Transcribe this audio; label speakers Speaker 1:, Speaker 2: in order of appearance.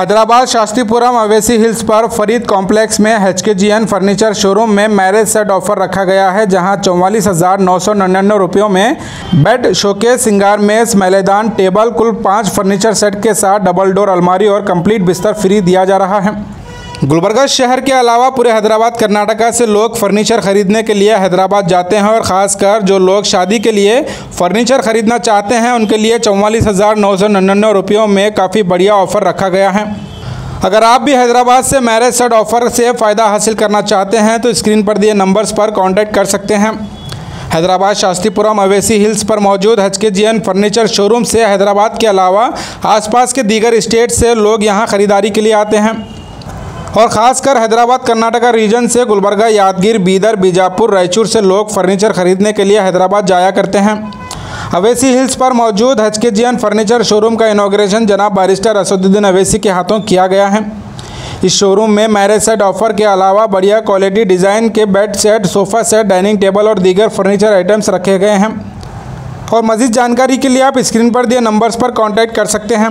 Speaker 1: Hyderabad Shastripuram Owaisi hills पर Farid complex में H furniture showroom में मैरिज सेट ऑफ़र रखा गया है, जहाँ चौवालीस हज़ार नौ सौ निन्यानवे रुपयों में बेड, शोकेस, सिंगार, मेज, मैलेदान, टेबल, कुल पाँच फर्नीचर सेट के साथ डबल डोर अलमारी और कंप्लीट बिस्तर फ्री दिया जा रहा है। गुलबर्गा शहर के अलावा पूरे हैदराबाद, कर्नाटका से लोग फर्नीचर ख़रीदने के लिए हैदराबाद जाते हैं और ख़ासकर जो लोग शादी के लिए फ़र्नीचर ख़रीदना चाहते हैं, उनके लिए चौवालीस हज़ार नौ सौ निन्यानवे रुपयों में काफ़ी बढ़िया ऑफ़र रखा गया है। अगर आप भी हैदराबाद से मैरिज सेट ऑफ़र से फ़ायदा हासिल करना चाहते हैं तो स्क्रीन पर दिए नंबर्स पर कॉन्टैक्ट कर सकते हैं। हैदराबाद शास्त्रीपुरम अवेसी हिल्स पर मौजूद हच के जी एन फर्नीचर शोरूम से हैदराबाद के अलावा आसपास के दीगर स्टेट से लोग यहाँ ख़रीदारी के लिए आते हैं। और ख़ासकर हैदराबाद, कर्नाटका रीजन से गुलबर्गा, यादगीर, बीदर, बीजापुर, रायचूर से लोग फर्नीचर ख़रीदने के लिए हैदराबाद जाया करते हैं। अवेसी हिल्स पर मौजूद हच के जी फर्नीचर शोरूम का इनाग्रेशन जनाब बारिस्टर असदुद्दीन अवेसी के हाथों किया गया है। इस शोरूम में मैरिज सेट ऑफ़र के अलावा बढ़िया क्वालिटी डिज़ाइन के bed set sofa set dining table और दीगर फर्नीचर आइटम्स रखे गए हैं। और मज़ीद जानकारी के लिए आप स्क्रीन पर दिए नंबर्स पर कॉन्टैक्ट कर सकते हैं।